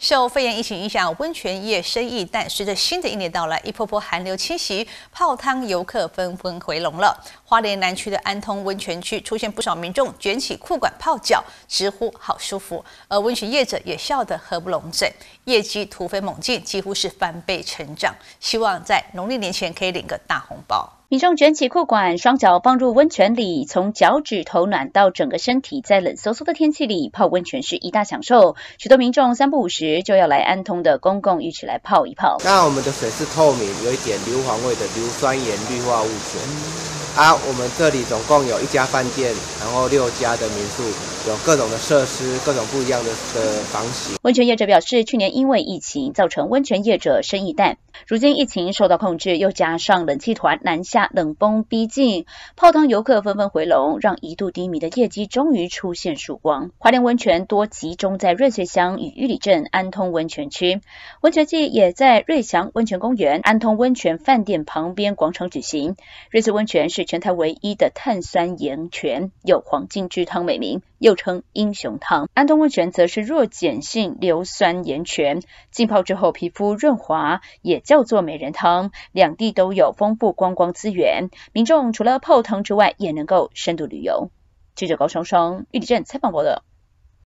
受肺炎疫情影响，温泉业生意淡。随着新的一年到来，一波波寒流侵袭，泡汤游客纷纷回笼了。花莲南区的安通温泉区出现不少民众卷起裤管泡脚，直呼好舒服。而温泉业者也笑得合不拢嘴，业绩突飞猛进，几乎是翻倍成长。希望在农历年前可以领个大红包。民众卷起裤管，双脚放入温泉里，从脚趾头暖到整个身体，在冷飕飕的天气里泡温泉是一大享受。许多民众三不五时就要来安通的公共浴池来泡一泡。那我们的水是透明，有一点硫磺味的硫酸盐氯化物泉。啊，我们这里总共有一家饭店，然后六家的民宿，有各种的设施，各种不一样的的房型。温泉业者表示，去年因为疫情造成温泉业者生意淡，如今疫情受到控制，又加上冷气团南下，冷风逼近，泡汤游客纷纷回笼，让一度低迷的业绩终于出现曙光。华联温泉多集中在瑞穗乡与玉里镇安通温泉区，温泉季也在瑞祥温泉公园、安通温泉饭店旁边广场举行。瑞穗温泉是是。全台唯一的碳酸盐泉，有黄金之汤美名，又称英雄汤。安东温泉则是弱碱性硫酸盐泉，浸泡之后皮肤润滑，也叫做美人汤。两地都有丰富观光资源，民众除了泡汤之外，也能够深度旅游。记者高双双玉里镇采访报道。